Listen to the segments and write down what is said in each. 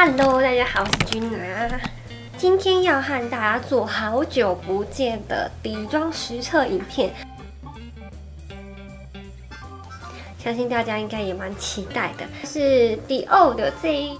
Hello，大家好，我是君啊。今天要和大家做好久不见的底妆实测影片，相信大家应该也蛮期待的。是 Dior 的这一。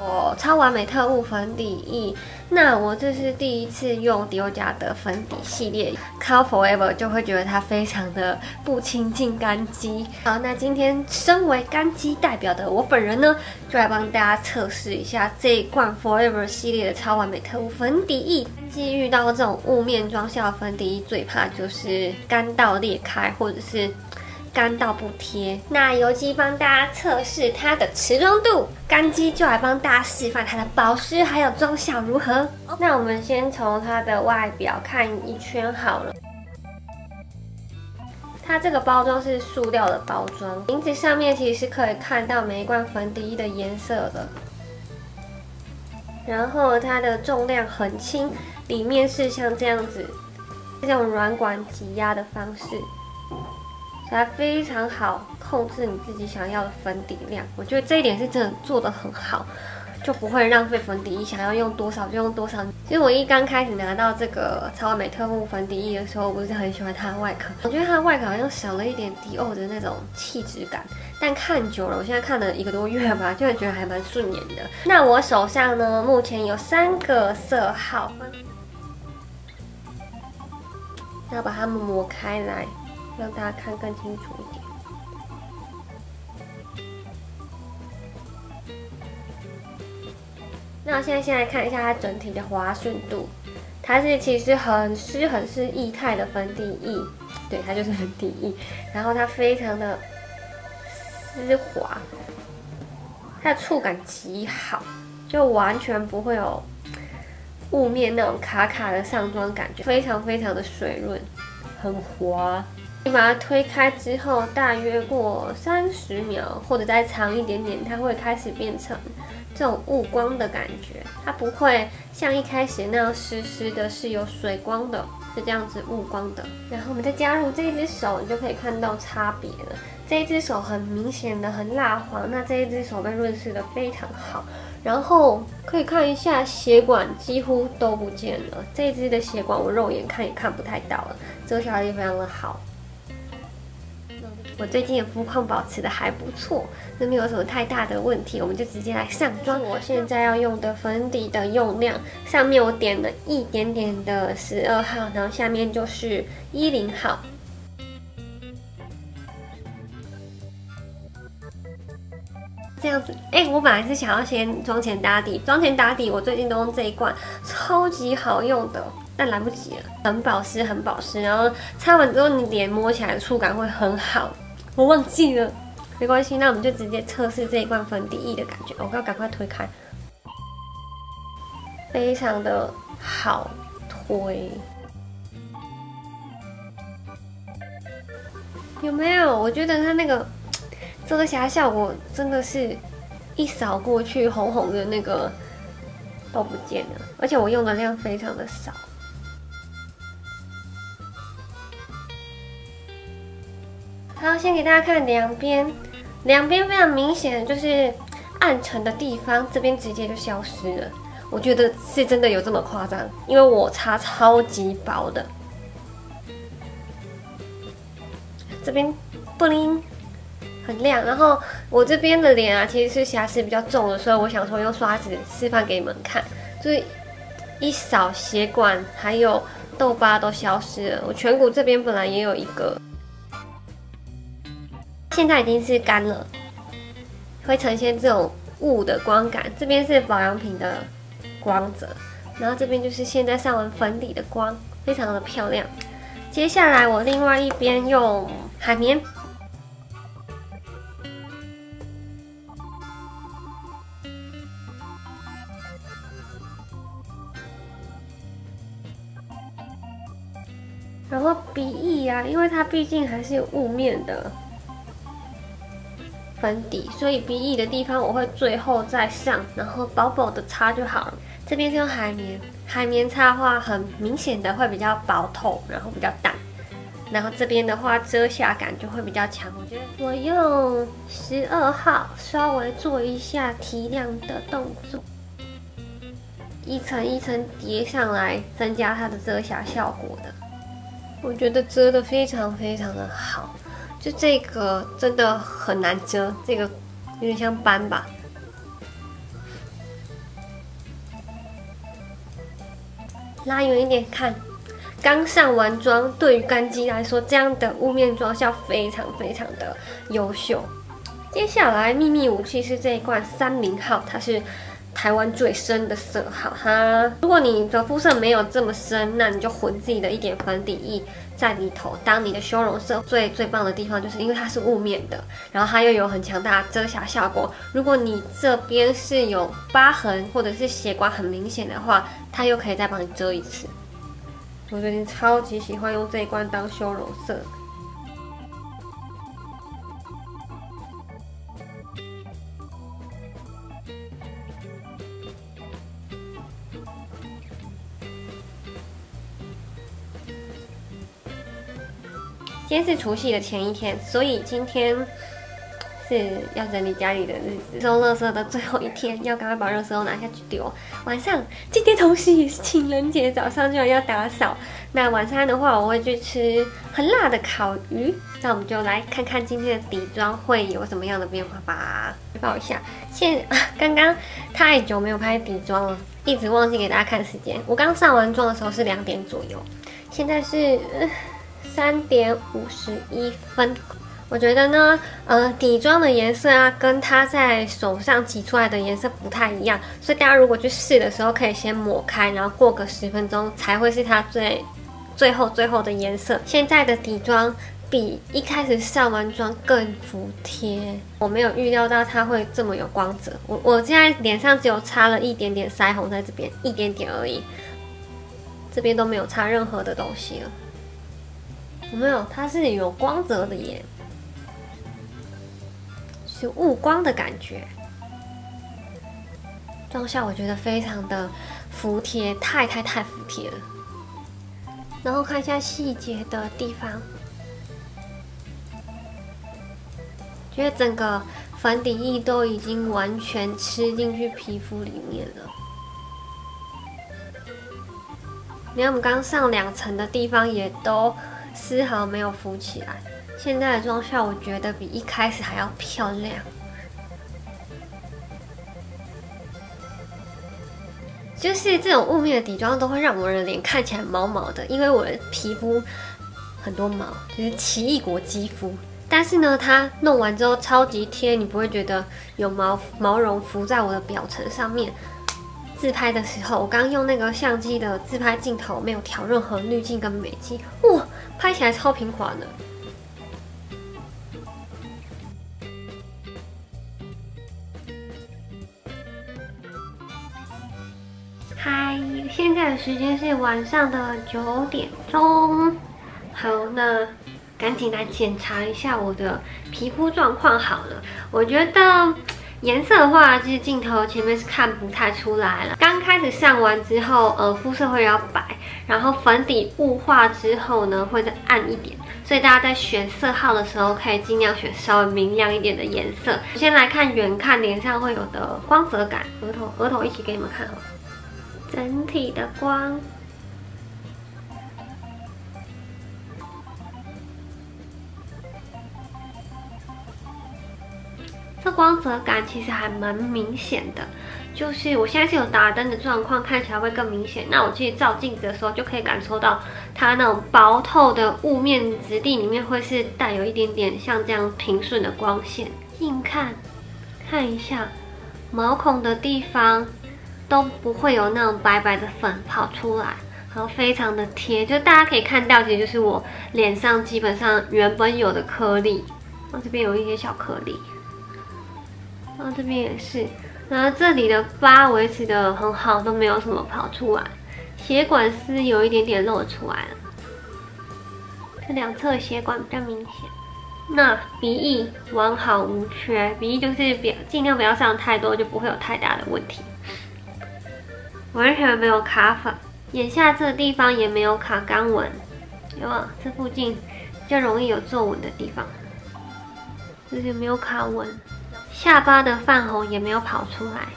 我超完美特务粉底液，那我这是第一次用迪奥家的粉底系列 c o l Forever 就会觉得它非常的不亲近干肌。好，那今天身为干肌代表的我本人呢，就来帮大家测试一下这一罐 Forever 系列的超完美特务粉底液。既遇到这种雾面妆效粉底液，最怕就是干到裂开，或者是。干到不贴，那油肌帮大家测试它的持妆度，干肌就来帮大家示范它的保湿还有妆效如何。那我们先从它的外表看一圈好了。它这个包装是塑料的包装，瓶子上面其实是可以看到每一罐粉底液的颜色的。然后它的重量很轻，里面是像这样子，这种软管挤压的方式。它非常好控制你自己想要的粉底量，我觉得这一点是真的做的很好，就不会浪费粉底液，想要用多少就用多少。其实我一刚开始拿到这个超完美特护粉底液的时候，我不是很喜欢它的外壳，我觉得它的外壳好像少了一点迪奥的那种气质感。但看久了，我现在看了一个多月吧，就会觉得还蛮顺眼的。那我手上呢，目前有三个色号，要把它们抹开来。让大家看更清楚一点。那我现在先来看一下它整体的滑顺度，它是其实很湿很湿液态的粉底液，对，它就是粉底液，然后它非常的丝滑，它的触感极好，就完全不会有雾面那种卡卡的上妆感觉，非常非常的水润，很滑。你把它推开之后，大约过三十秒或者再长一点点，它会开始变成这种雾光的感觉。它不会像一开始那样湿湿的，是有水光的，是这样子雾光的。然后我们再加入这一只手，你就可以看到差别了。这一只手很明显的很蜡黄，那这一只手被润饰的非常好。然后可以看一下血管几乎都不见了，这一支的血管我肉眼看也看不太到了，遮瑕力非常的好。我最近的肤况保持的还不错，那没有什么太大的问题，我们就直接来上妆。我现在要用的粉底的用量，上面我点了一点点的十二号，然后下面就是一零号。这样子，哎，我本来是想要先妆前打底，妆前打底我最近都用这一罐，超级好用的。但来不及了，很保湿，很保湿，然后擦完之后你脸摸起来的触感会很好。我忘记了，没关系，那我们就直接测试这一罐粉底液的感觉。我要赶快推开，非常的好推，有没有？我觉得它那个 遮瑕效果真的是一扫过去，红红的那个都不见了，而且我用的量非常的少。先给大家看两边，两边非常明显就是暗沉的地方，这边直接就消失了。我觉得是真的有这么夸张，因为我擦超级薄的，这边布灵很亮。然后我这边的脸啊，其实是瑕疵比较重的，所以我想说用刷子示范给你们看，就是一扫血管还有痘疤都消失了。我颧骨这边本来也有一个。现在已经是干了，会呈现这种雾的光感。这边是保养品的光泽，然后这边就是现在上完粉底的光，非常的漂亮。接下来我另外一边用海绵，然后鼻翼呀，因为它毕竟还是有雾面的。粉底，所以鼻翼的地方我会最后再上，然后薄薄的擦就好了。这边是用海绵，海绵擦的话很明显的会比较薄透，然后比较淡。然后这边的话遮瑕感就会比较强。我觉得我用十二号稍微做一下提亮的动作，一层一层叠上来，增加它的遮瑕效果的。我觉得遮的非常非常的好，就这个真的很难遮，这个有点像斑吧。拉远一点看。刚上完妆，对于干肌来说，这样的雾面妆效非常非常的优秀。接下来秘密武器是这一罐三零号，它是台湾最深的色号哈。如果你的肤色没有这么深，那你就混自己的一点粉底液在里头，当你的修容色。最最棒的地方就是因为它是雾面的，然后它又有很强大的遮瑕效果。如果你这边是有疤痕或者是血管很明显的话，它又可以再帮你遮一次。我最近超级喜欢用这一罐当修容色。今天是除夕的前一天，所以今天。是要整理家里的日子，收垃圾的最后一天，要赶快把垃圾都拿下去丢。晚上，今天同时也是情人节，早上就要打扫。那晚餐的话，我会去吃很辣的烤鱼。那我们就来看看今天的底妆会有什么样的变化吧。汇报一下，现刚刚太久没有拍底妆了，一直忘记给大家看时间。我刚上完妆的时候是两点左右，现在是三点五十一分。我觉得呢，呃，底妆的颜色啊，跟它在手上挤出来的颜色不太一样，所以大家如果去试的时候，可以先抹开，然后过个十分钟才会是它最最后最后的颜色。现在的底妆比一开始上完妆更服帖，我没有预料到它会这么有光泽。我我现在脸上只有擦了一点点腮红在这边，一点点而已，这边都没有擦任何的东西了。有没有？它是有光泽的耶。是雾光的感觉，妆效我觉得非常的服帖，太太太服帖了。然后看一下细节的地方，觉得整个粉底液都已经完全吃进去皮肤里面了。你看我们刚上两层的地方也都丝毫没有浮起来。现在的妆效我觉得比一开始还要漂亮，就是这种雾面的底妆都会让我的脸看起来毛毛的，因为我的皮肤很多毛，就是奇异果肌肤。但是呢，它弄完之后超级贴，你不会觉得有毛毛绒浮在我的表层上面。自拍的时候，我刚用那个相机的自拍镜头，没有调任何滤镜跟美肌，哇，拍起来超平滑的。嗨，现在的时间是晚上的九点钟。好，那赶紧来检查一下我的皮肤状况好了。我觉得颜色的话，其实镜头前面是看不太出来了。刚开始上完之后，呃，肤色会比较白，然后粉底雾化之后呢，会再暗一点。所以大家在选色号的时候，可以尽量选稍微明亮一点的颜色。先来看远看脸上会有的光泽感，额头额头一起给你们看哈。整体的光，这光泽感其实还蛮明显的。就是我现在是有打灯的状况，看起来会更明显。那我去照镜子的时候，就可以感受到它那种薄透的雾面质地里面会是带有一点点像这样平顺的光线。近看，看一下毛孔的地方。都不会有那种白白的粉跑出来，然后非常的贴，就大家可以看到，其实就是我脸上基本上原本有的颗粒，然后这边有一些小颗粒，然后这边也是，然后这里的疤维持的很好，都没有什么跑出来，血管丝有一点点露出来了，这两侧血管比较明显，那鼻翼完好无缺，鼻翼就是别尽量不要上太多，就不会有太大的问题。完全没有卡粉，眼下这个地方也没有卡干纹，有没有？这附近比较容易有皱纹的地方，这些没有卡纹，下巴的泛红也没有跑出来。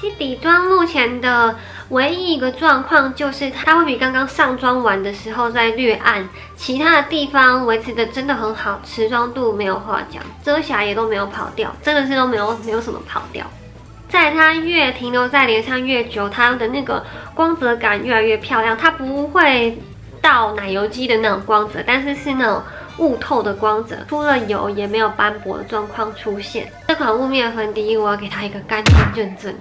其实底妆目前的唯一一个状况就是它会比刚刚上妆完的时候再略暗，其他的地方维持的真的很好，持妆度没有话讲，遮瑕也都没有跑掉，真的是都没有没有什么跑掉。在它越停留在脸上越久，它的那个光泽感越来越漂亮，它不会到奶油肌的那种光泽，但是是那种雾透的光泽，出了油也没有斑驳的状况出现。这款雾面粉底液我要给它一个干净认证。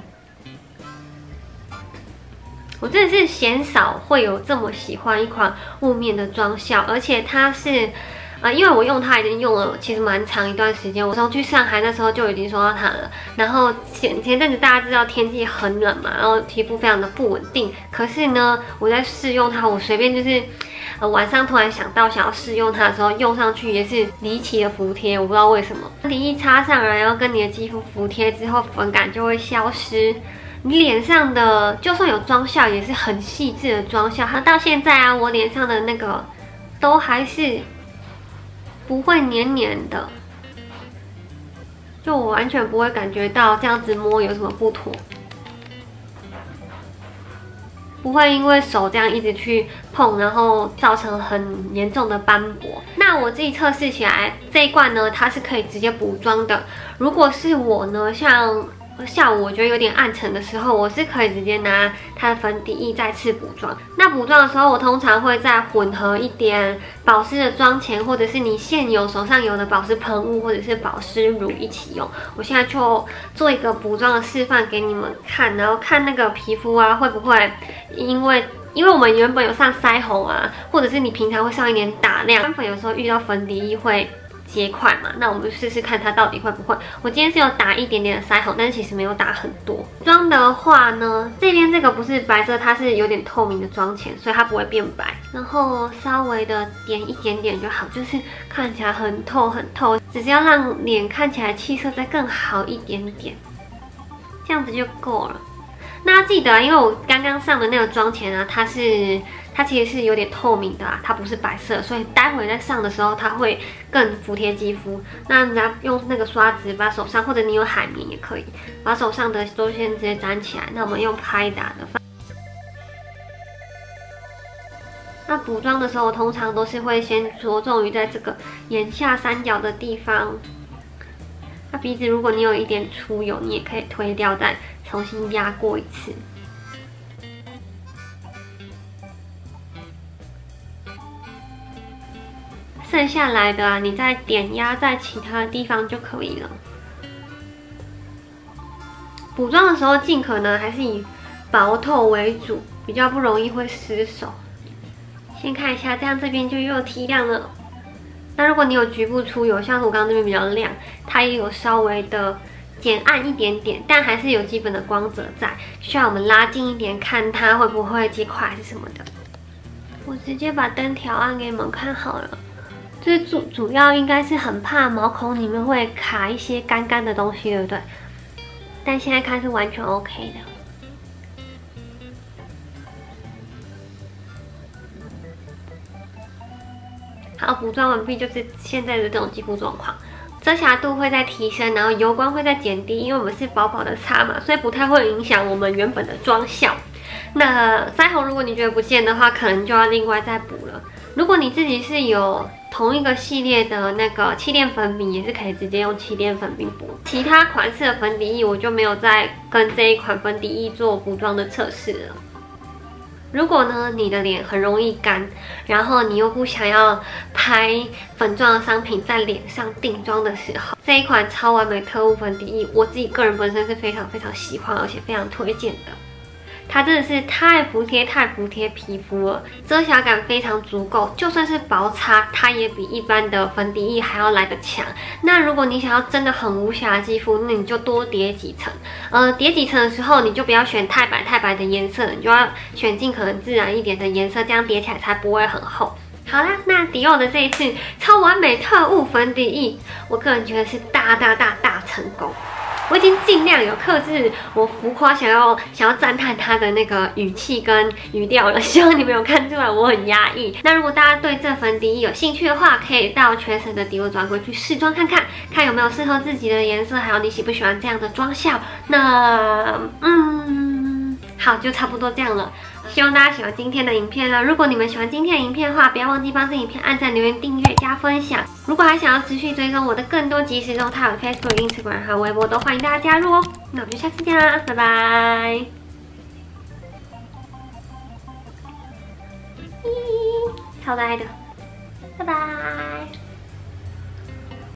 我真的是鲜少会有这么喜欢一款雾面的妆效，而且它是，呃，因为我用它已经用了其实蛮长一段时间。我从去上海那时候就已经收到它了。然后前前阵子大家知道天气很冷嘛，然后皮肤非常的不稳定。可是呢，我在试用它，我随便就是，呃，晚上突然想到想要试用它的时候，用上去也是离奇的服帖，我不知道为什么。你一擦上，然后跟你的肌肤服帖之后，粉感就会消失。你脸上的就算有妆效，也是很细致的妆效。它到现在啊，我脸上的那个都还是不会黏黏的，就我完全不会感觉到这样子摸有什么不妥，不会因为手这样一直去碰，然后造成很严重的斑驳。那我自己测试起来，这一罐呢，它是可以直接补妆的。如果是我呢，像。下午我觉得有点暗沉的时候，我是可以直接拿它的粉底液再次补妆。那补妆的时候，我通常会再混合一点保湿的妆前，或者是你现有手上有的保湿喷雾或者是保湿乳一起用。我现在就做一个补妆的示范给你们看，然后看那个皮肤啊会不会因为因为我们原本有上腮红啊，或者是你平常会上一点打亮，粉有时候遇到粉底液会。结块嘛，那我们试试看它到底会不会。我今天是有打一点点的腮红，但是其实没有打很多。妆的话呢，这边这个不是白色，它是有点透明的妆前，所以它不会变白。然后稍微的点一点点就好，就是看起来很透很透，只是要让脸看起来气色再更好一点点，这样子就够了。那记得，因为我刚刚上的那个妆前啊，它是。它其实是有点透明的啦，它不是白色，所以待会在上的时候它会更服帖肌肤。那你要用那个刷子把手上，或者你有海绵也可以，把手上的都先直接粘起来。那我们用拍打的方。那补妆的时候，我通常都是会先着重于在这个眼下三角的地方。那鼻子如果你有一点出油，你也可以推掉，再重新压过一次。剩下来的啊，你再点压在其他的地方就可以了。补妆的时候，尽可能还是以薄透为主，比较不容易会失手。先看一下，这样这边就又提亮了。那如果你有局部出油，像是我刚刚这边比较亮，它也有稍微的减暗一点点，但还是有基本的光泽在，需要我们拉近一点，看它会不会结块是什么的。我直接把灯调暗给你们看好了。最主主要应该是很怕毛孔里面会卡一些干干的东西，对不对？但现在看是完全 OK 的。好，补妆完毕就是现在的这种肌肤状况，遮瑕度会在提升，然后油光会在减低，因为我们是薄薄的擦嘛，所以不太会影响我们原本的妆效。那腮红如果你觉得不见的话，可能就要另外再补了。如果你自己是有同一个系列的那个气垫粉饼，也是可以直接用气垫粉饼补。其他款式的粉底液我就没有再跟这一款粉底液做补妆的测试了。如果呢你的脸很容易干，然后你又不想要拍粉状的商品在脸上定妆的时候，这一款超完美特务粉底液，我自己个人本身是非常非常喜欢，而且非常推荐的。它真的是太服帖、太服帖皮肤了，遮瑕感非常足够，就算是薄擦，它也比一般的粉底液还要来得强。那如果你想要真的很无瑕肌肤，那你就多叠几层。呃，叠几层的时候，你就不要选太白太白的颜色，你就要选尽可能自然一点的颜色，这样叠起来才不会很厚。好啦，那迪奥的这一次超完美特务粉底液，我个人觉得是大大大大成功。我已经尽量有克制我浮夸想要想要赞叹它的那个语气跟语调了，希望你们有看出来我很压抑。那如果大家对这粉底液有兴趣的话，可以到全省的迪欧专柜去试妆看看，看有没有适合自己的颜色，还有你喜不喜欢这样的妆效。那嗯，好，就差不多这样了。希望大家喜欢今天的影片啦！如果你们喜欢今天的影片的话，不要忘记帮这影片按赞、留言、订阅、加分享。如果还想要持续追踪我的更多即时动态，Facebook、Instagram 和微博都欢迎大家加入哦。那我们就下次见啦，拜拜！超可爱的，拜拜。